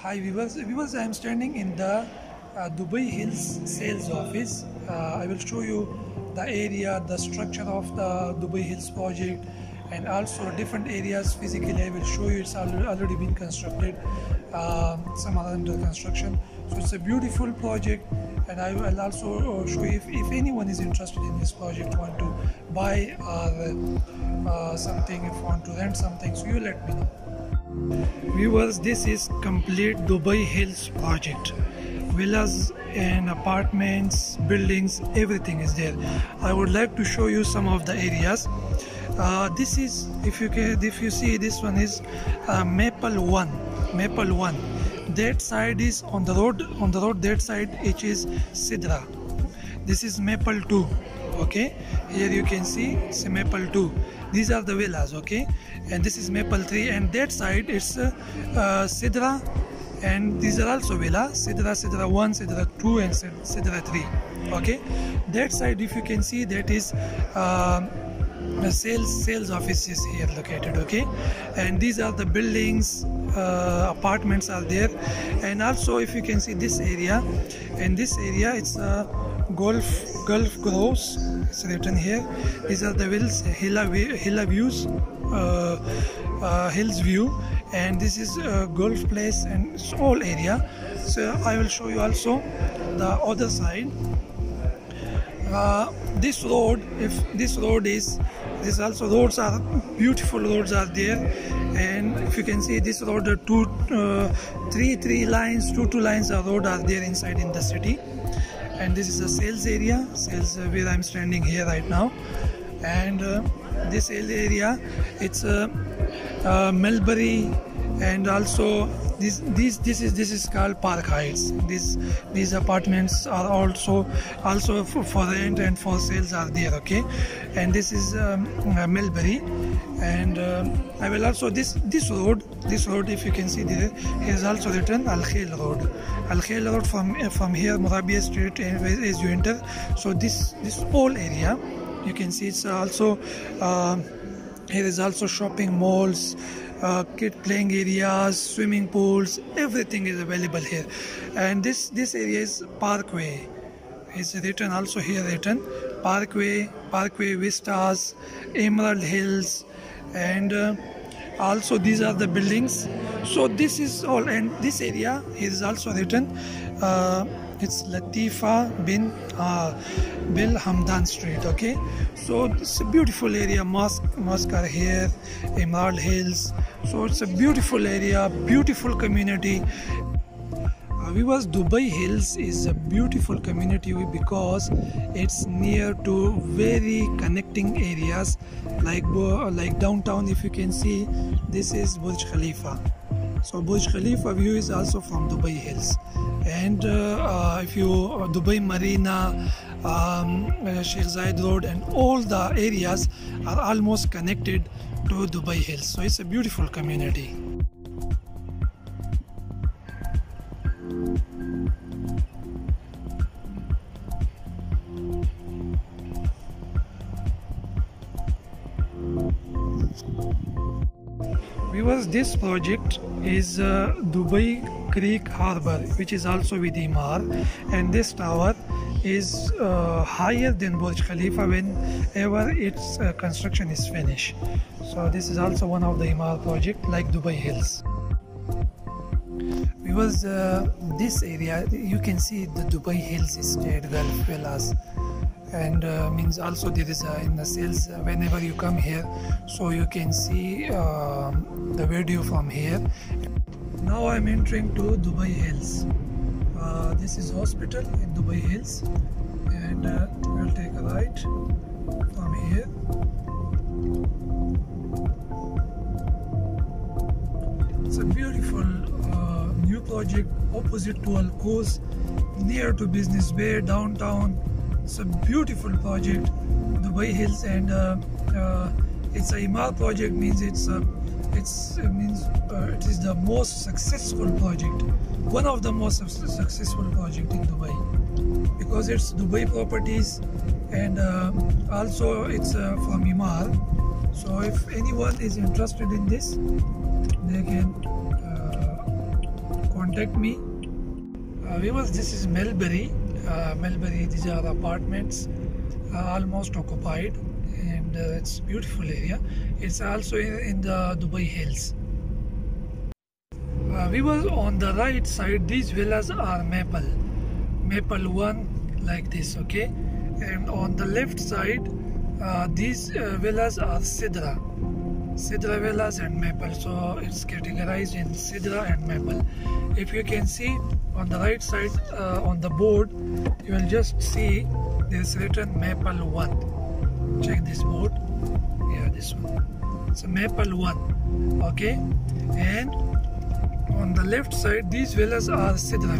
Hi viewers, viewers I am standing in the uh, Dubai Hills sales office. Uh, I will show you the area, the structure of the Dubai Hills project and also different areas physically I will show you it's already, been constructed, uh, some are under construction. So it's a beautiful project and I will also uh, show you if, if anyone is interested in this project, want to buy uh, something, if want to rent something, so you let me know. Viewers, this is complete Dubai Hills project. Villas and apartments, buildings, everything is there. I would like to show you some of the areas. Uh, this is, if you can, if you see, this one is uh, Maple One. Maple One. That side is on the road. On the road, that side it is Sidra. This is Maple Two. Okay, here you can see it's Maple Two. These are the villas okay? And this is maple tree and that side it's uh, uh, sidra and these are also villa sidra sidra 1 sidra 2 and sidra 3 okay? That side if you can see that is uh, sales sales office is here located okay? And these are the buildings uh, apartments are there. And also if you can see this area and this area it's a golf golf groves it's written here. These are the hills hilla, hilla views uh, uh, hills view. And this is a golf place and it's all area. So i will show you also the other side. Uh, this road if this road is this also roads are beautiful roads are there. And if you can see this road two uh, three three lines two two lines of road are there inside in the city and this is a sales area. Sales uh, where i'm standing here right now. And uh, this area it's a uh, uh, mulberry and also this this this is this is called park heights. These these apartments are also also for, for rent and for sales are there okay? And this is um, uh, mulberry and uh, i will also this this road this road if you can see there is also written al khail road. Al khail road from from here murabia street as you enter. So this this whole area you can see it's also uh, here is also shopping malls uh, kid playing areas swimming pools everything is available here. And this this area is parkway. It's written also here written parkway parkway vistas emerald hills and uh, also these are the buildings. So this is all and this area is also written uh, it's Latifa bin uh, Bil Hamdan Street okay? So it's a beautiful area mosque mosque are here Emerald Hills. So it's a beautiful area beautiful community viewers Dubai Hills is a beautiful community because it's near to very connecting areas like like downtown if you can see this is Burj Khalifa. So Burj Khalifa view is also from Dubai Hills. And uh, uh, if you uh, Dubai Marina um, Sheikh Zayed Road and all the areas are almost connected to Dubai Hills. So it's a beautiful community viewers this project is uh, Dubai Creek Harbor which is also with Emaar and this tower is uh, higher than Burj Khalifa whenever its uh, construction is finished. So this is also one of the Emaar project like Dubai Hills. Because uh, this area you can see the Dubai Hills Estate Gulf Villas and uh, means also there is a, in the sales uh, whenever you come here so you can see uh, the video from here. Now i'm entering to dubai hills. Uh, this is hospital in dubai hills. And uh, we'll take a right from here. It's a beautiful uh, new project opposite to al near to business bay downtown it's a beautiful project, Dubai Hills, and uh, uh, it's a Emaar project. Means it's uh, it's it means uh, it is the most successful project, one of the most successful project in Dubai, because it's Dubai properties, and uh, also it's uh, from Emaar. So if anyone is interested in this, they can contact me uh, viewers this is Mulberry Mulberry these are apartments uh, almost occupied and uh, it's beautiful area. It's also in, in the Dubai Hills. Uh, we were on the right side these villas are maple maple one like this okay? And on the left side uh, these uh, villas are Sidra Sidra and maple. So it's categorized in Sidra and maple. If you can see on the right side uh, on the board you will just see there's written maple 1 check this board. Yeah this one. So maple 1 okay? And on the left side these villas are Sidra